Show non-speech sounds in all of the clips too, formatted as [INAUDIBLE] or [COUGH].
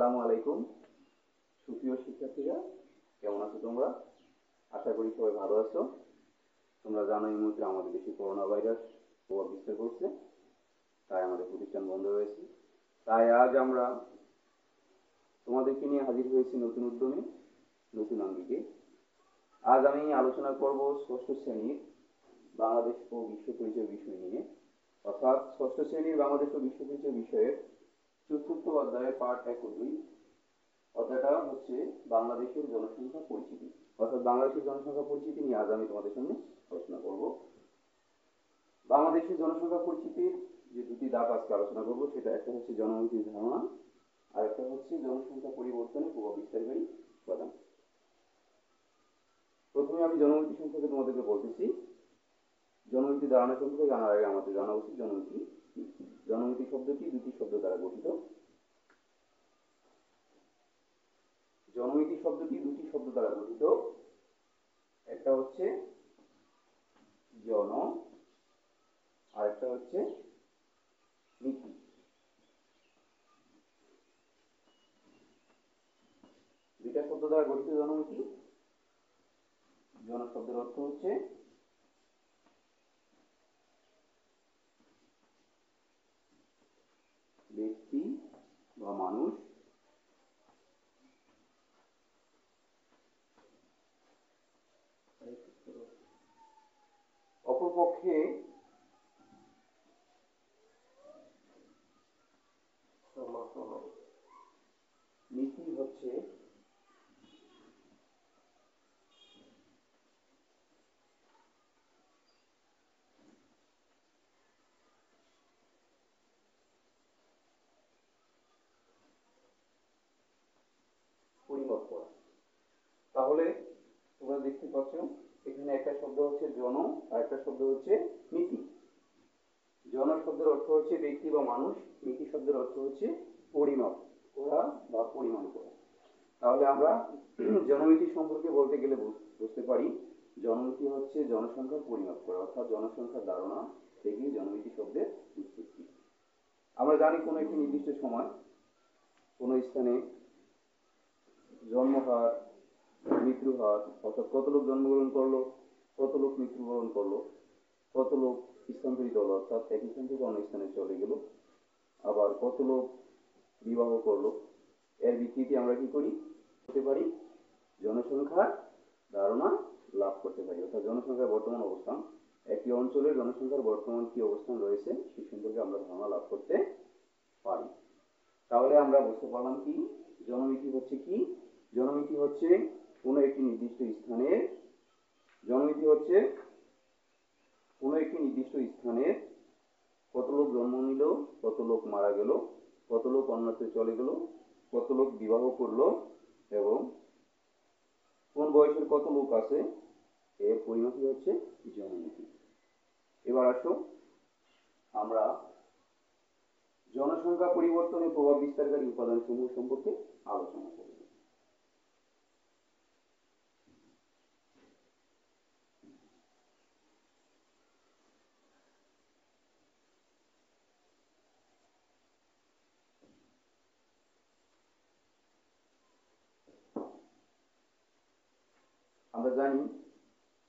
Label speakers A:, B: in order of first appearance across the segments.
A: আসসালামু আলাইকুম। সুপ্রিয় শিক্ষার্থীরা, কেমন আছো তোমরা? আশা করি সবাই ভালো আছো। তোমরা জানো, এই মুহূর্তে আমাদের দেশে করোনা ভাইরাস প্রভাব বিস্তার করছে। তাই আমাদের প্রতিষ্ঠান বন্ধ রয়েছে। তাই আজ আমরা তোমাদেরকে নিয়ে হাজির হয়েছি নতুন উদ্যমে, নতুন আঙ্গিকে। আজ আমি আলোচনা করব ষষ্ঠ শ্রেণির বাংলাদেশ ও বিশ্ব পরিচয় বিষয় নিয়ে। অর্থাৎ ষষ্ঠ শ্রেণির বাংলাদেশ ও বিশ্ব পরিচয় বিষয়ের চতুর্থ অধ্যায়ের পাঠ এক ও দুই অধ্যায়টা হচ্ছে বাংলাদেশের জনসংখ্যা পরিচিতি। অর্থাৎ বাংলাদেশের জনসংখ্যা পরিচিতি নিয়ে আজ আমি তোমাদের সামনে আলোচনা করব। বাংলাদেশের জনসংখ্যা পরিচিতির যে দুটি ধাপ আজকে আলোচনা করব, সেটা একটা হচ্ছে জনগণতির ধারণা, আর একটা হচ্ছে জনসংখ্যা পরিবর্তনে প্রভাব বিস্তারকারী উপাদান। প্রথমে আমি জনগণতি সম্পর্কে তোমাদেরকে বলতেছি। জনগণতি ধারণা সম্পর্কে জানার আগে আমাদের জানা উচিত জনগণতি কি জনগণতি শব্দটি দুটি শব্দ দ্বারা গঠিত। জনমিতি শব্দটি দুটি শব্দ দ্বারা গঠিত। একটা হচ্ছে জন আর একটা হচ্ছে নীতি দুইটা শব্দ দ্বারা গঠিত জনমিতি। জন শব্দের অর্থ হচ্ছে ব্যক্তি বা মানুষ অপরপক্ষে নীতি হচ্ছে পরিমাপ করা তাহলে তোমরা দেখতে পাচ্ছ এখানে একটা শব্দ হচ্ছে জন, আর একটা শব্দ হচ্ছে নীতি। জন শব্দের অর্থ হচ্ছে ব্যক্তি বা মানুষ, নীতি শব্দের অর্থ হচ্ছে পরিমাপ করা বা পরিমাণ করা। তাহলে আমরা [CLEARS THROAT] জনমিতি সম্পর্কে বলতে গেলে বুঝতে পারি জনমিতি হচ্ছে জনসংখ্যার পরিমাপ করা, অর্থাৎ জনসংখ্যার ধারণা থেকে জনমিতি শব্দের উৎপত্তি। আমরা জানি কোনো একটি নির্দিষ্ট সময়, কোনো স্থানে জন্মহার মৃত্যু হার অর্থাৎ কত লোক জন্মগ্রহণ করল, কত লোক মৃত্যুবরণ করল, কত লোক স্থানান্তরিত হলো অর্থাৎ এক স্থান থেকে অন্য স্থানে চলে গেল, আবার কত লোক বিবাহ করল। এর ভিত্তিতে আমরা কি করি? হতে পারি, জনসংখ্যার ধারণা লাভ করতে পারি। অর্থাৎ জনসংখ্যার বর্তমান অবস্থান, একটি অঞ্চলের জনসংখ্যার বর্তমান কি অবস্থান রয়েছে, সে সম্পর্কে আমরা ধারণা লাভ করতে পারি। তাহলে আমরা বুঝতে পারলাম কি? জনমিতি হচ্ছে কি? জনমিতি হচ্ছে কোনো একটি নির্দিষ্ট স্থানে জনমিতি হচ্ছে কোনো একটি নির্দিষ্ট স্থানে কত লোক জন্ম নিল, কত লোক মারা গেল, কত লোক অন্যত্র চলে গেল, কত লোক বিবাহ করল এবং কোন বয়সের কত লোক আছে এর পরিণতি হচ্ছে জনমিতি এবার আসো, আমরা জনসংখ্যা পরিবর্তনের প্রভাব বিস্তারকারী উপাদানসমূহ সম্পর্কে আলোচনা করব আমরা জানি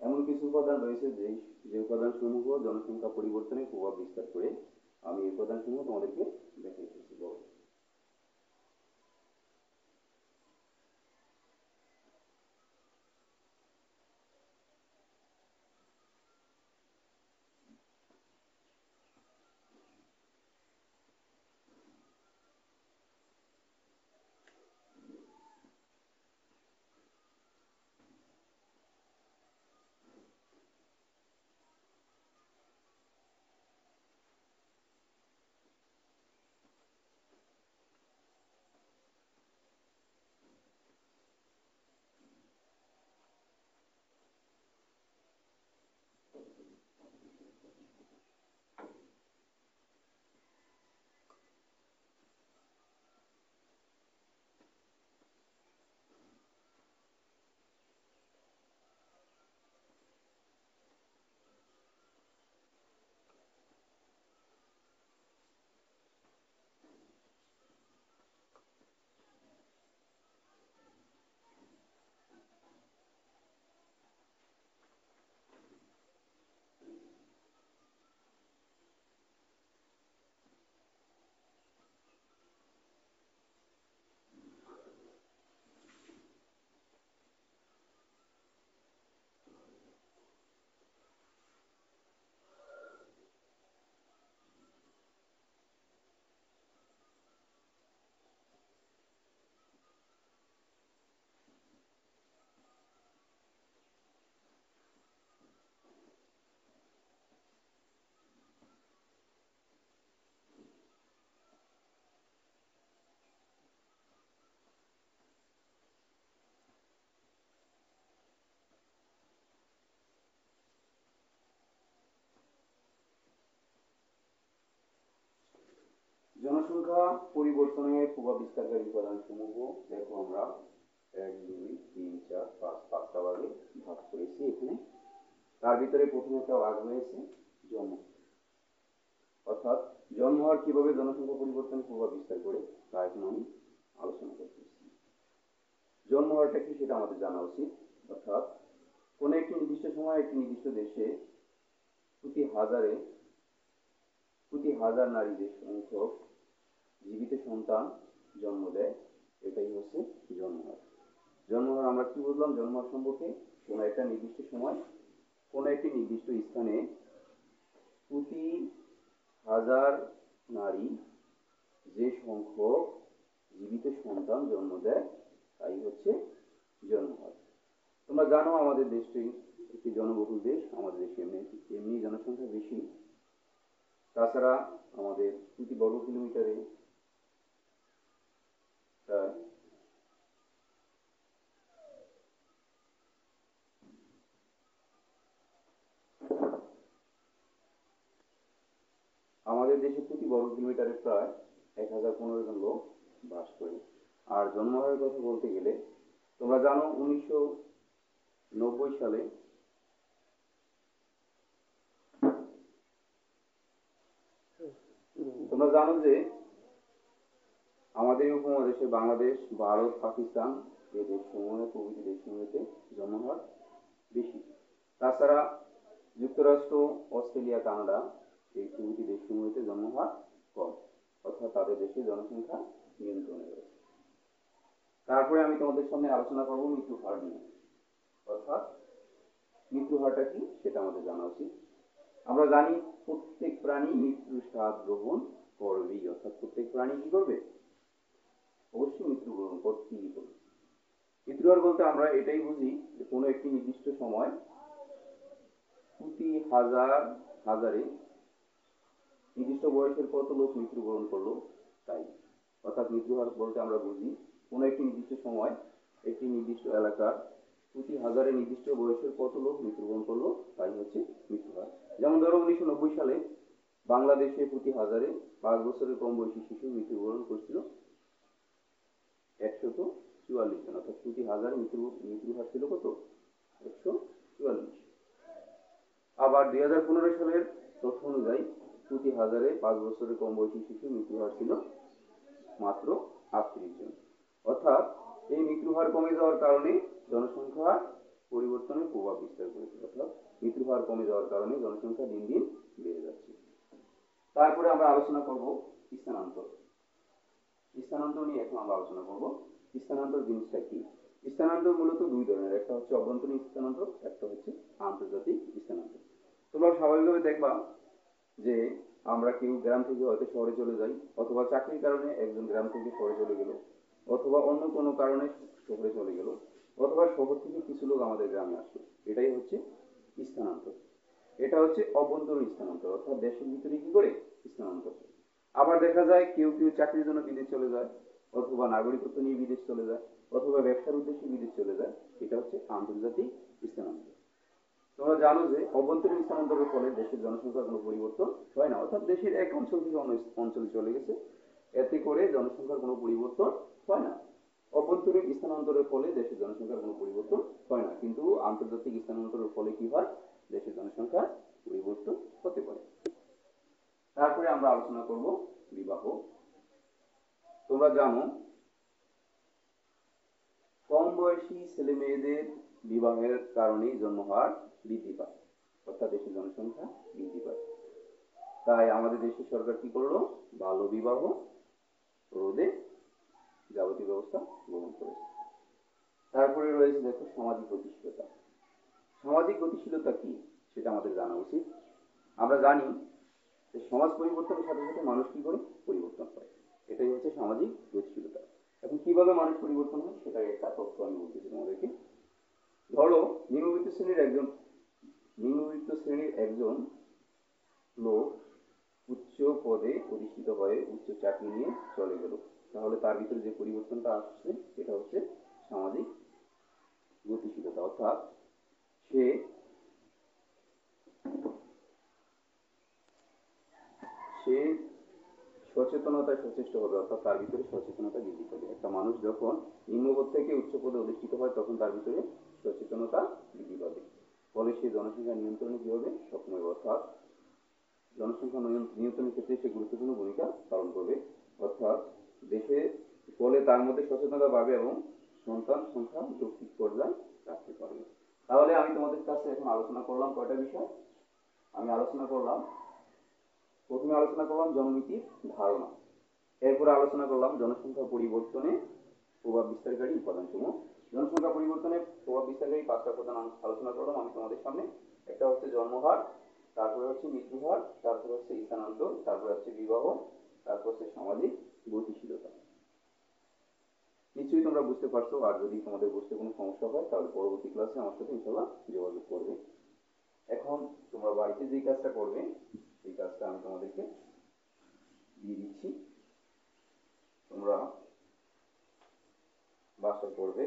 A: এমন কিছু উপাদান রয়েছে যে যে উপাদান সমূহ জনসংখ্যা পরিবর্তনের প্রভাব বিস্তার করে আমি এই উপাদান সমূহ তোমাদেরকে দেখাইতেছি। জনসংখ্যা পরিবর্তনের প্রভাব বিস্তারকারী উপাদানসমূহ দেখো আমরা। এক, দুই, তিন, চার, পাঁচ, পাঁচটা ভাগে ভাগ করেছি এখানে। তার ভিতরে প্রথম একটা ভাগ রয়েছে, জন্ম। অর্থাৎ জন্ম হওয়ার কীভাবে জনসংখ্যা পরিবর্তন প্রভাব বিস্তার করে, তা এখন আমি আলোচনা করতেছি জন্ম হওয়াটা কি সেটা আমাদের জানা উচিত। অর্থাৎ কোনো একটি নির্দিষ্ট সময় একটি নির্দিষ্ট দেশে প্রতি হাজারে, প্রতি হাজার নারীদের সংখ্যক জীবিত সন্তান জন্ম দেয়, এটাই হচ্ছে জন্মহার জন্মহার আমরা কি বুঝলাম? জন্মহার সম্পর্কে কোনো একটা নির্দিষ্ট সময়, কোনো একটি নির্দিষ্ট স্থানে প্রতি হাজার নারী যে সংখ্যক জীবিত সন্তান জন্ম দেয়, তাই হচ্ছে জন্মহার তোমরা জানো আমাদের দেশটি একটি জনবহুল দেশ, আমাদের দেশে এমনি এমনি জনসংখ্যা বেশি। তাছাড়া আমাদের প্রতি বর্গ কিলোমিটারে প্রায় আমাদের দেশে প্রতি বর্গ কিলোমিটারে প্রায় এক হাজার পনেরো জন লোক বাস করে। আর জন্মহারের কথা বলতে গেলে, তোমরা জানো উনিশশো নব্বই সালে তোমরা জানো যে আমাদের উপমহাদেশে বাংলাদেশ, ভারত, পাকিস্তান এই দেশসমূহ প্রভৃতি দেশসমূহেতে জন্মহার বেশি। তাছাড়া যুক্তরাষ্ট্র, অস্ট্রেলিয়া, কানাডা এই প্রভৃতি দেশসমূহেতে জন্মহার কম অর্থাৎ তাদের দেশে জনসংখ্যা নিয়ন্ত্রণে রয়েছে। তারপরে আমি তোমাদের সামনে আলোচনা করব মৃত্যু হার নিয়ে। অর্থাৎ মৃত্যু হারটা কি সেটা আমাদের জানা উচিত। আমরা জানি প্রত্যেক প্রাণী মৃত্যুর স্বাদ গ্রহণ করবেই। অর্থাৎ প্রত্যেক প্রাণী কি করবে? অবশ্যই মৃত্যু গ্রহণ করতেই করবে মৃত্যুহার বলতে আমরা এটাই বুঝি যে কোনো একটি নির্দিষ্ট সময় প্রতি হাজার, হাজারে নির্দিষ্ট বয়সের কত লোক মৃত্যুবরণ করল, তাই। অর্থাৎ মৃত্যুহার বলতে আমরা বুঝি, কোনো একটি নির্দিষ্ট সময়, একটি নির্দিষ্ট এলাকার প্রতি হাজারে নির্দিষ্ট বয়সের কত লোক মৃত্যুবরণ করল, তাই হচ্ছে মৃত্যুহার যেমন ধরো উনিশশো নব্বই সালে বাংলাদেশে প্রতি হাজারে পাঁচ বছরের কম বয়সী শিশু মৃত্যুবরণ করছিল একশত চুয়াল্লিশ জন, অর্থাৎ প্রতি হাজার মৃত্যু, মৃত্যুর হার ছিল কত? একশো চুয়াল্লিশ। আবার দুই হাজার পনেরো সালের তথ্য অনুযায়ী প্রতি হাজারে পাঁচ বছরের কম বয়সী শিশু মৃত্যু হার ছিল মাত্র আটত্রিশ জন। অর্থাৎ এই মৃত্যু হার কমে যাওয়ার কারণে জনসংখ্যা পরিবর্তনের প্রভাব বিস্তার করেছে। অর্থাৎ মৃত্যু হার কমে যাওয়ার কারণে জনসংখ্যা দিন দিন বেড়ে যাচ্ছে। তারপরে আমরা আলোচনা করব স্থানান্তর। স্থানান্তর নিয়ে এখন আমরা আলোচনা করব। স্থানান্তর জিনিসটা কি? স্থানান্তর মূলত দুই ধরনের। একটা হচ্ছে অভ্যন্তরীণ স্থানান্তর, একটা হচ্ছে আন্তর্জাতিক স্থানান্তর। তোমরা স্বাভাবিকভাবে দেখবা যে আমরা কেউ গ্রাম থেকে হয়তো শহরে চলে যাই, অথবা চাকরির কারণে একজন গ্রাম থেকে শহরে চলে গেল, অথবা অন্য কোনো কারণে শহরে চলে গেল, অথবা শহর থেকে কিছু লোক আমাদের গ্রামে আসলো। এটাই হচ্ছে স্থানান্তর। এটা হচ্ছে অভ্যন্তরীণ স্থানান্তর, অর্থাৎ দেশের ভিতরে কি করে? স্থানান্তর। আবার দেখা যায় কেউ কেউ চাকরির জন্য বিদেশ চলে যায়, অথবা নাগরিকত্ব নিয়ে বিদেশ চলে যায়, অথবা ব্যবসার উদ্দেশ্যে বিদেশ চলে যায়, এটা হচ্ছে আন্তর্জাতিক স্থানান্তর। তোমরা জানো যে অভ্যন্তরীণ স্থানান্তরের ফলে দেশের জনসংখ্যার কোনো পরিবর্তন হয় না। অর্থাৎ দেশের এক অঞ্চল থেকে অন্য অঞ্চলে চলে গেছে। এতে করে জনসংখ্যার কোনো পরিবর্তন হয় না। অভ্যন্তরীণ স্থানান্তরের ফলে দেশের জনসংখ্যার কোনো পরিবর্তন হয় না। কিন্তু আন্তর্জাতিক স্থানান্তরের ফলে কি হয়? দেশের জনসংখ্যার পরিবর্তন হতে পারে। তারপরে আমরা আলোচনা করব বিবাহ। তোমরা জানো কম বয়সী ছেলে মেয়েদের বিবাহের কারণে জন্মহার বৃদ্ধি পায়, অর্থাৎ দেশের জনসংখ্যা বৃদ্ধি পায়। তাই আমাদের দেশের সরকার কি করল? বাল্য বিবাহ রোধে যাবতীয় ব্যবস্থা গ্রহণ করেছে। তারপরে রয়েছে দেখো সামাজিক গতিশীলতা। সামাজিক গতিশীলতা কি? সেটা আমাদের জানা উচিত। আমরা জানি যে সমাজ পরিবর্তনের সাথে সাথে মানুষ কি করে? পরিবর্তন হয়। এটাই হচ্ছে সামাজিক গতিশীলতা। এখন কীভাবে মানুষ পরিবর্তন হয়? সেটার একটা তথ্য আমি বলতেছি তোমাদেরকে। ধরো নিম্নবিত্ত শ্রেণির একজন নিম্নবিত্ত শ্রেণির একজন লোক উচ্চ পদে অধিষ্ঠিত হয়ে উচ্চ চাকরি নিয়ে চলে গেল। তাহলে তার ভিতরে যে পরিবর্তনটা আসছে, সেটা হচ্ছে সামাজিক গতিশীলতা। অর্থাৎ সে সে সচেতনতায় সচেষ্ট হবে, অর্থাৎ তার ভিতরে সচেতনতা বৃদ্ধি পাবে। একটা মানুষ যখন নিম্নপদ থেকে উচ্চ পদে অধিষ্ঠিত হয়, তখন তার ভিতরে সচেতনতা বৃদ্ধি পাবে। ফলে সে জনসংখ্যা নিয়ন্ত্রণে কি হবে? সক্ষম অর্থাৎ জনসংখ্যা নিয়ন্ত্রণের ক্ষেত্রে সে গুরুত্বপূর্ণ ভূমিকা পালন করবে। অর্থাৎ দেশে ফলে তার মধ্যে সচেতনতা বাড়বে এবং সন্তান সংখ্যা যৌক্তিক পর্যায়ে রাখতে পারবে। তাহলে আমি তোমাদের কাছে এখন আলোচনা করলাম কয়টা বিষয়? আমি আলোচনা করলাম, প্রথমে আলোচনা করলাম জননীতির ধারণা। এরপরে আলোচনা করলাম জনসংখ্যা পরিবর্তনে প্রভাব বিস্তারকারী উপাদানসমূহ। জনসংখ্যা পরিবর্তনের প্রভাব বিস্তারকারী পাঁচটা প্রধান আলোচনা করলাম আমি তোমাদের সামনে। একটা হচ্ছে জন্মহার, তারপরে হচ্ছে মৃত্যুহার, তারপরে হচ্ছে স্থানান্তর, তারপরে হচ্ছে বিবাহ, তারপর হচ্ছে সামাজিক গতিশীলতা নিশ্চয়ই তোমরা বুঝতে পারছ, আর যদি তোমাদের বুঝতে কোনো সমস্যা হয়, তাহলে পরবর্তী ক্লাসে আমার সাথে ইনশাল্লাহ যোগাযোগ করবে। এখন তোমরা বাড়িতে যে কাজটা করবে, সেই কাজটা আমি তোমাদেরকে দিয়ে দিচ্ছি। তোমরা বাসা করবে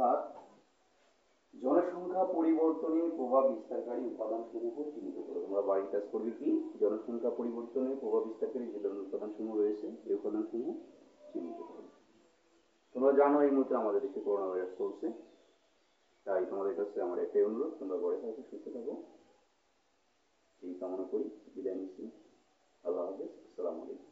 A: অর্থাৎ জনসংখ্যা পরিবর্তনের প্রভাব বিস্তারকারী উপাদানসমূহ চিহ্নিত করো। তোমরা বাড়ির কাজ করবে কি? জনসংখ্যা পরিবর্তনে প্রভাব বিস্তারকারী যে উপাদানসমূহ রয়েছে এই উপাদানসমূহ চিহ্নিত করো। তোমরা জানো এই মুহূর্তে আমাদের দেশে করোনা ভাইরাস চলছে। তাই তোমাদের কাছে আমার একটাই অনুরোধ, তোমরা ঘরে থাকো, সুস্থ থাকো। এই কামনা করি। বিদায় নিচ্ছি। আল্লাহ হাফেজ। আসসালামু আলাইকুম।